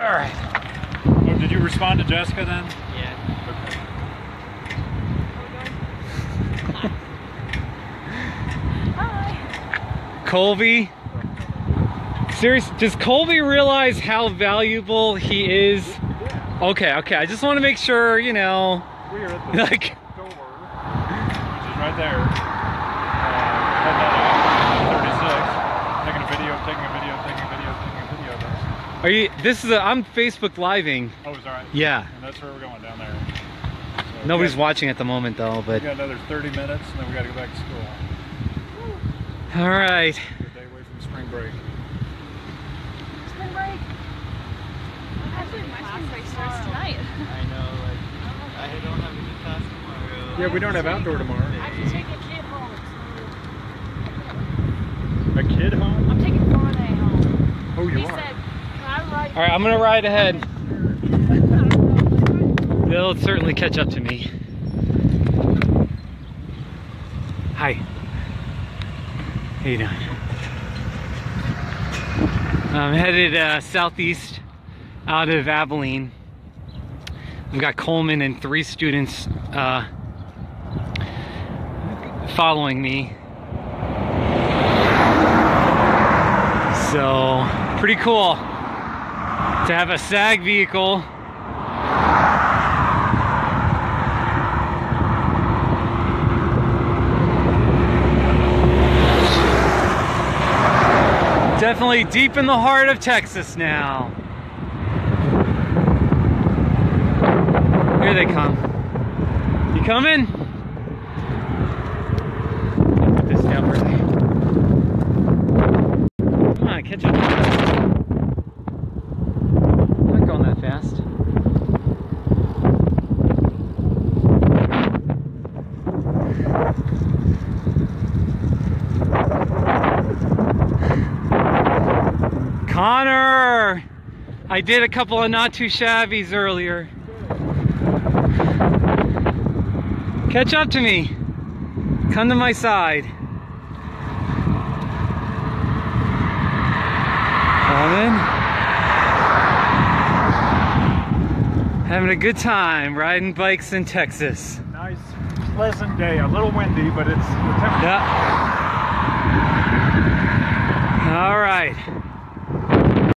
All right. Well, did you respond to Jessica then? Yeah. Hi. Colby. Serious? Does Colby realize how valuable he is? Okay, okay. I just want to make sure, you know, We are at the like, door, which is right there. Uh, heading out 36, taking a video, taking a video, taking a video, taking a video of us. Are you, this is a, I'm Facebook living. Oh, is that right? Yeah. And that's where we're going down there. So Nobody's we got, watching at the moment though, We but got another 30 minutes, and then we got to go back to school. all right. Good day away from spring break. Spring break. Actually, my spring break starts tonight. I know, like, I don't have any class tomorrow. Yeah, we don't have outdoor tomorrow. I have to take a kid home. A kid home? I'm taking Friday home. Oh, you He are. said, can I ride? All right, I'm gonna ride ahead. They'll certainly catch up to me. Hi. How you doing? I'm headed uh, southeast out of Abilene. I've got Coleman and three students uh, following me. So, pretty cool to have a SAG vehicle. Definitely deep in the heart of Texas now. Here they come. You coming? Put this down for a. Come on, catch up. I'm not going that fast. Connor! I did a couple of not too shabbies earlier. Catch up to me. Come to my side. Coming. Having a good time riding bikes in Texas. Nice, pleasant day. A little windy, but it's the temperature. Yeah. All right.